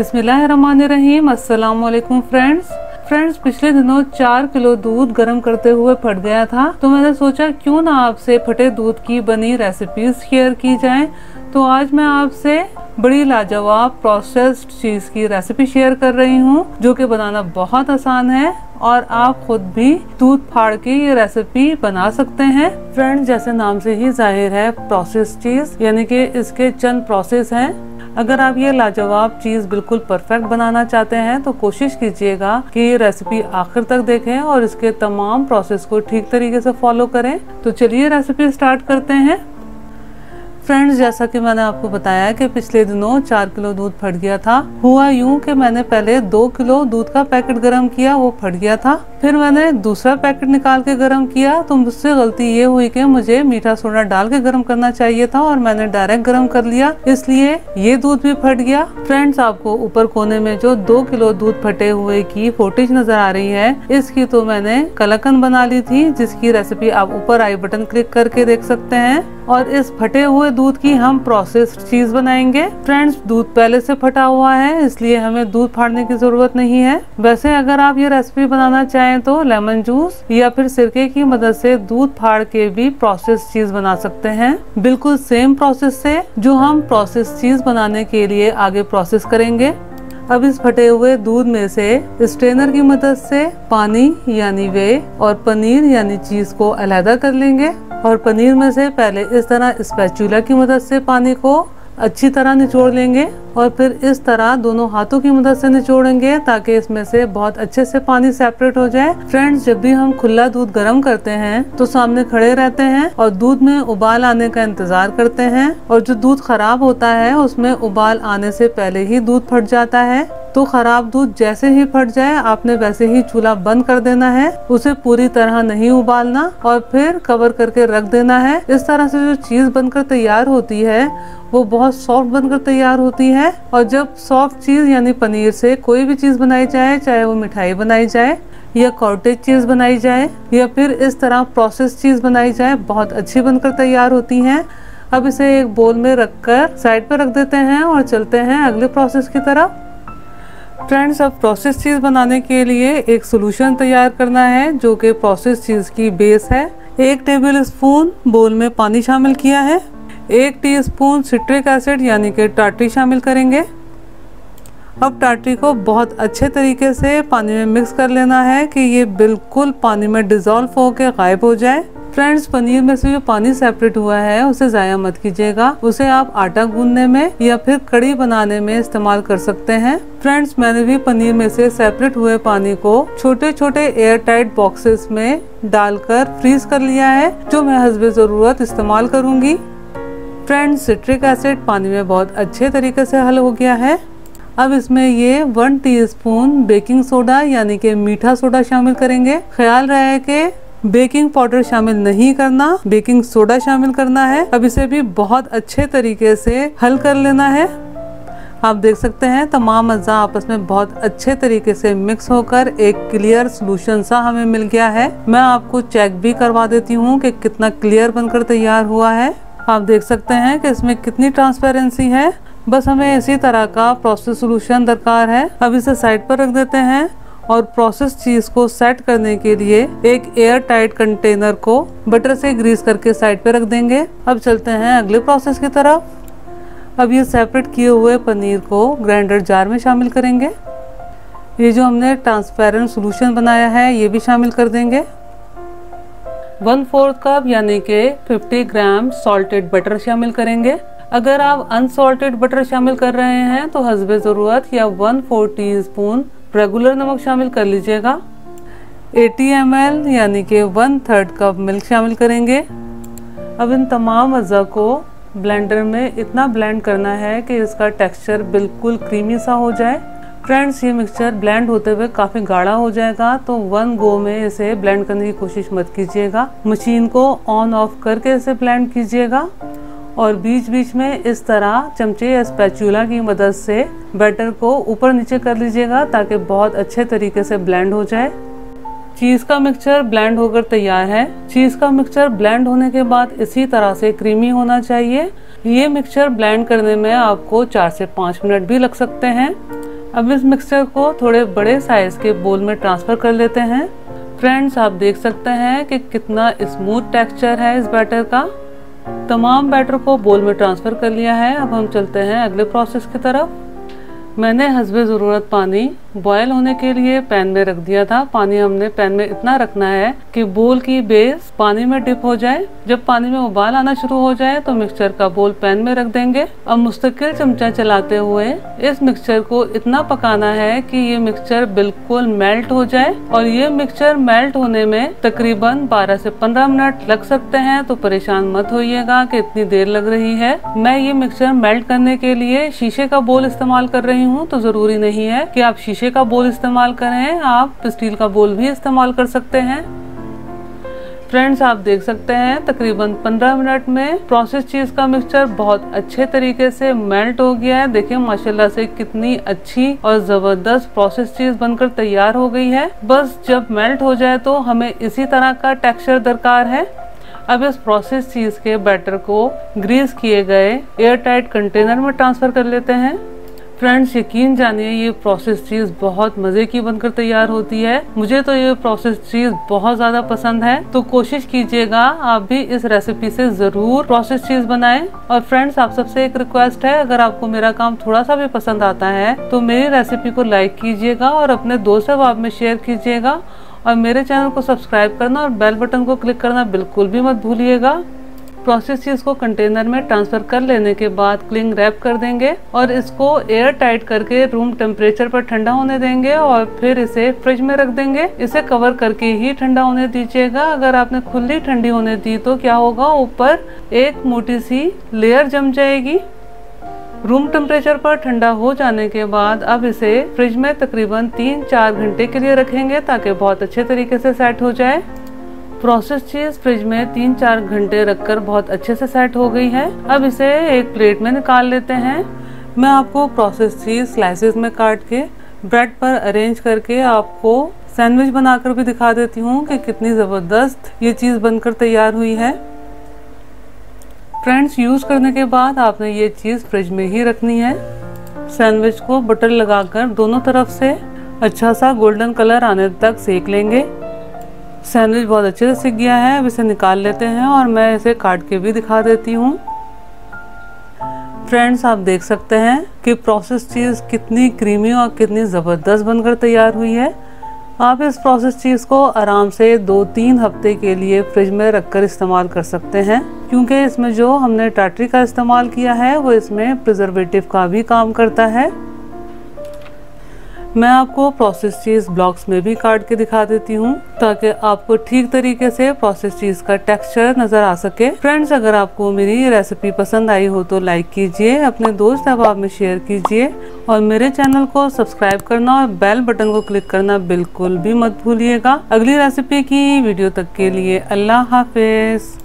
बिस्मिल्लाहिर्रहमानिर्रहीम अस्सलाम वालेकुम फ्रेंड्स। फ्रेंड्स, पिछले दिनों चार किलो दूध गर्म करते हुए फट गया था तो मैंने सोचा क्यों ना आपसे फटे दूध की बनी रेसिपीज़ शेयर की जाएँ। तो आज मैं आपसे बड़ी लाजवाब प्रोसेस्ड चीज़ की रेसिपी शेयर कर रही हूँ, जो कि बनाना बहुत आसान है और आप खुद भी दूध फाड़ के ये रेसिपी बना सकते हैं। फ्रेंड्स, जैसे नाम से ही ज़ाहिर है प्रोसेस चीज़ यानी कि इसके चंद प्रोसेस हैं। अगर आप ये लाजवाब चीज़ बिल्कुल परफेक्ट बनाना चाहते हैं तो कोशिश कीजिएगा कि ये रेसिपी आखिर तक देखें और इसके तमाम प्रोसेस को ठीक तरीके से फॉलो करें। तो चलिए रेसिपी स्टार्ट करते हैं। फ्रेंड्स, जैसा कि मैंने आपको बताया कि पिछले दिनों चार किलो दूध फट गया था। हुआ यूँ कि मैंने पहले दो किलो दूध का पैकेट गर्म किया, वो फट गया था। फिर मैंने दूसरा पैकेट निकाल के गर्म किया तो मुझसे गलती ये हुई कि मुझे मीठा सोडा डाल के गर्म करना चाहिए था और मैंने डायरेक्ट गर्म कर लिया। इसलिए ये दूध भी फट गया। फ्रेंड्स, आपको ऊपर कोने में जो दो किलो दूध फटे हुए की फोटेज नज़र आ रही है, इसकी तो मैंने कलकन बना ली थी, जिसकी रेसिपी आप ऊपर आई बटन क्लिक करके देख सकते हैं। और इस फटे हुए दूध की हम प्रोसेस्ड चीज़ बनाएँगे। फ्रेंड्स, दूध पहले से फटा हुआ है, इसलिए हमें दूध फाड़ने की ज़रूरत नहीं है। वैसे अगर आप ये रेसिपी बनाना चाहें तो लेमन जूस या फिर सिरके की मदद से दूध फाड़ के भी प्रोसेस चीज़ बना सकते हैं। बिल्कुल सेम प्रोसेस से जो हम प्रोसेस चीज़ बनाने के लिए आगे प्रोसेस करेंगे। अब इस फटे हुए दूध में से स्ट्रेनर की मदद से पानी यानी वे और पनीर यानी चीज़ को अलहदा कर लेंगे और पनीर में से पहले इस तरह स्पैचुला की मदद से पानी को अच्छी तरह निचोड़ लेंगे। और फिर इस तरह दोनों हाथों की मदद से निचोड़ेंगे ताकि इसमें से बहुत अच्छे से पानी सेपरेट हो जाए। फ्रेंड्स जब भी हम खुला दूध गर्म करते हैं तो सामने खड़े रहते हैं और दूध में उबाल आने का इंतज़ार करते हैं। और जो दूध खराब होता है, उसमें उबाल आने से पहले ही दूध फट जाता है। तो खराब दूध जैसे ही फट जाए, आपने वैसे ही चूल्हा बंद कर देना है। उसे पूरी तरह नहीं उबालना और फिर कवर करके रख देना है। इस तरह से जो चीज़ बनकर तैयार होती है, वो बहुत सॉफ्ट बनकर तैयार होती है। और जब सॉफ्ट चीज़ यानी पनीर से कोई भी चीज़ बनाई जाए, चाहे वो मिठाई बनाई जाए या कॉटेज चीज़ बनाई जाए या फिर इस तरह प्रोसेस चीज़ बनाई जाए, बहुत अच्छी बनकर तैयार होती हैं। अब इसे एक बोल में रखकर साइड पर रख देते हैं और चलते हैं अगले प्रोसेस की तरफ़। फ्रेंड्स अब प्रोसेस चीज़ बनाने के लिए एक सोल्यूशन तैयार करना है, जो कि प्रोसेस चीज़ की बेस है। एक टेबल स्पून बोल में पानी शामिल किया है। एक टीस्पून सिट्रिक एसिड यानी कि टाटरी शामिल करेंगे। अब टाटरी को बहुत अच्छे तरीके से पानी में मिक्स कर लेना है कि ये बिल्कुल पानी में डिजोल्व होकर गायब हो जाए। फ्रेंड्स पनीर में से जो पानी सेपरेट हुआ है, उसे ज़ाया मत कीजिएगा। उसे आप आटा गूंदने में या फिर कड़ी बनाने में इस्तेमाल कर सकते हैं। फ्रेंड्स मैंने भी पनीर में से सेपरेट हुए पानी को छोटे छोटे एयर टाइट बॉक्सेस में डालकर फ्रीज कर लिया है, जो मैं हसबे ज़रूरत इस्तेमाल करूँगी। फ्रेंड्स सिट्रिक एसिड पानी में बहुत अच्छे तरीके से हल हो गया है। अब इसमें ये वन टीस्पून बेकिंग सोडा यानी कि मीठा सोडा शामिल करेंगे। ख्याल रहे कि बेकिंग पाउडर शामिल नहीं करना, बेकिंग सोडा शामिल करना है। अब इसे भी बहुत अच्छे तरीके से हल कर लेना है। आप देख सकते हैं, तमाम अज्जा आपस में बहुत अच्छे तरीके से मिक्स होकर एक क्लियर सोल्यूशन सा हमें मिल गया है। मैं आपको चेक भी करवा देती हूँ कि कितना क्लियर बनकर तैयार हुआ है। आप देख सकते हैं कि इसमें कितनी ट्रांसपेरेंसी है। बस हमें इसी तरह का प्रोसेस सोल्यूशन दरकार है। अब इसे साइड पर रख देते हैं। और प्रोसेस चीज़ को सेट करने के लिए एक एयर टाइट कंटेनर को बटर से ग्रीस करके साइड पे रख देंगे। अब चलते हैं अगले प्रोसेस की तरफ़। अब ये सेपरेट किए हुए पनीर को ग्राइंडर जार में शामिल करेंगे। ये जो हमने ट्रांसपेरेंट सोल्यूशन बनाया है, ये भी शामिल कर देंगे। वन फोर्थ कप यानी कि 50 ग्राम सॉल्टेड बटर शामिल करेंगे। अगर आप अनसॉल्टेड बटर शामिल कर रहे हैं तो हसबे ज़रूरत या one four teaspoon regular नमक शामिल कर लीजिएगा। 80 एम यानी कि वन थर्ड कप मिल्क शामिल करेंगे। अब इन तमाम अज़ा को ब्लेंडर में इतना ब्लेंड करना है कि इसका टेक्सचर बिल्कुल क्रीमी सा हो जाए। फ्रेंड्स ये मिक्सचर ब्लेंड होते हुए काफ़ी गाढ़ा हो जाएगा तो वन गो में इसे ब्लेंड करने की कोशिश मत कीजिएगा। मशीन को ऑन ऑफ़ करके इसे ब्लेंड कीजिएगा। और बीच बीच में इस तरह चमचे या स्पैचुला की मदद से बैटर को ऊपर नीचे कर लीजिएगा ताकि बहुत अच्छे तरीके से ब्लेंड हो जाए। चीज़ का मिक्सचर ब्लेंड होकर तैयार है। चीज़ का मिक्सचर ब्लेंड होने के बाद इसी तरह से क्रीमी होना चाहिए। ये मिक्सचर ब्लेंड करने में आपको चार से पाँच मिनट भी लग सकते हैं। अब इस मिक्सचर को थोड़े बड़े साइज़ के बोल में ट्रांसफ़र कर लेते हैं। फ्रेंड्स, आप देख सकते हैं कि कितना स्मूथ टेक्सचर है इस बैटर का। तमाम बैटर को बोल में ट्रांसफ़र कर लिया है। अब हम चलते हैं अगले प्रोसेस की तरफ़। मैंने हसबे ज़रूरत पानी बॉयल होने के लिए पैन में रख दिया था। पानी हमने पैन में इतना रखना है कि बोल की बेस पानी में डिप हो जाए। जब पानी में उबाल आना शुरू हो जाए तो मिक्सचर का बोल पैन में रख देंगे। अब मुस्तकिल चमचा चलाते हुए इस मिक्सचर को इतना पकाना है कि ये मिक्सचर बिल्कुल मेल्ट हो जाए और ये मिक्सचर मेल्ट होने में तकरीबन 12 से 15 मिनट लग सकते हैं। तो परेशान मत होइएगा कि इतनी देर लग रही है। मैं ये मिक्सचर मेल्ट करने के लिए शीशे का बोल इस्तेमाल कर रही हूँ तो ज़रूरी नहीं है कि आप शीशे का बोल इस्तेमाल करें, आप स्टील का बोल भी इस्तेमाल कर सकते हैं। फ्रेंड्स आप देख सकते हैं, तकरीबन 15 मिनट में प्रोसेस चीज़ का मिक्सचर बहुत अच्छे तरीके से मेल्ट हो गया है। देखिए, माशाल्लाह से कितनी अच्छी और ज़बरदस्त प्रोसेस चीज़ बनकर तैयार हो गई है। बस जब मेल्ट हो जाए तो हमें इसी तरह का टेक्सचर दरकार है। अब इस प्रोसेस चीज़ के बैटर को ग्रीस किए गए एयर टाइट कंटेनर में ट्रांसफ़र कर लेते हैं। फ्रेंड्स, यकीन जानिए, ये प्रोसेस चीज़ बहुत मज़े की बनकर तैयार होती है। मुझे तो ये प्रोसेस चीज़ बहुत ज़्यादा पसंद है। तो कोशिश कीजिएगा, आप भी इस रेसिपी से ज़रूर प्रोसेस चीज़ बनाएँ। और फ्रेंड्स आप सबसे एक रिक्वेस्ट है, अगर आपको मेरा काम थोड़ा सा भी पसंद आता है तो मेरी रेसिपी को लाइक कीजिएगा और अपने दोस्त अहबाब में शेयर कीजिएगा। और मेरे चैनल को सब्सक्राइब करना और बेल बटन को क्लिक करना बिल्कुल भी मत भूलिएगा। प्रोसेस चीज़ को कंटेनर में ट्रांसफ़र कर लेने के बाद क्लिंग रैप कर देंगे और इसको एयर टाइट करके रूम टेम्परेचर पर ठंडा होने देंगे और फिर इसे फ्रिज में रख देंगे। इसे कवर करके ही ठंडा होने दीजिएगा। अगर आपने खुली ठंडी होने दी तो क्या होगा? ऊपर एक मोटी सी लेयर जम जाएगी। रूम टेम्परेचर पर ठंडा हो जाने के बाद अब इसे फ्रिज में तकरीबन तीन चार घंटे के लिए रखेंगे ताकि बहुत अच्छे तरीके से सेट हो जाए। प्रोसेस चीज़ फ्रिज में तीन चार घंटे रखकर बहुत अच्छे से सेट हो गई है। अब इसे एक प्लेट में निकाल लेते हैं। मैं आपको प्रोसेस चीज़ स्लाइसेस में काट के ब्रेड पर अरेंज करके आपको सैंडविच बनाकर भी दिखा देती हूँ कि कितनी ज़बरदस्त ये चीज़ बनकर तैयार हुई है। फ्रेंड्स यूज़ करने के बाद आपने ये चीज़ फ्रिज में ही रखनी है। सैंडविच को बटर लगाकर दोनों तरफ़ से अच्छा सा गोल्डन कलर आने तक सेक लेंगे। सैंडविच बहुत अच्छे से सीख गया है। अब इसे निकाल लेते हैं और मैं इसे काट के भी दिखा देती हूँ। फ्रेंड्स, आप देख सकते हैं कि प्रोसेस चीज़ कितनी क्रीमी और कितनी ज़बरदस्त बनकर तैयार हुई है। आप इस प्रोसेस चीज़ को आराम से दो तीन हफ़्ते के लिए फ्रिज में रखकर इस्तेमाल कर सकते हैं, क्योंकि इसमें जो हमने टाटरी का इस्तेमाल किया है, वो इसमें प्रिजर्वेटिव का भी काम करता है। मैं आपको प्रोसेस चीज़ ब्लॉक्स में भी काट के दिखा देती हूँ, ताकि आपको ठीक तरीके से प्रोसेस चीज़ का टेक्सचर नज़र आ सके। फ्रेंड्स अगर आपको मेरी रेसिपी पसंद आई हो तो लाइक कीजिए, अपने दोस्त अहबाब में शेयर कीजिए, और मेरे चैनल को सब्सक्राइब करना और बेल बटन को क्लिक करना बिल्कुल भी मत भूलिएगा। अगली रेसिपी की वीडियो तक के लिए अल्लाह हाफिज।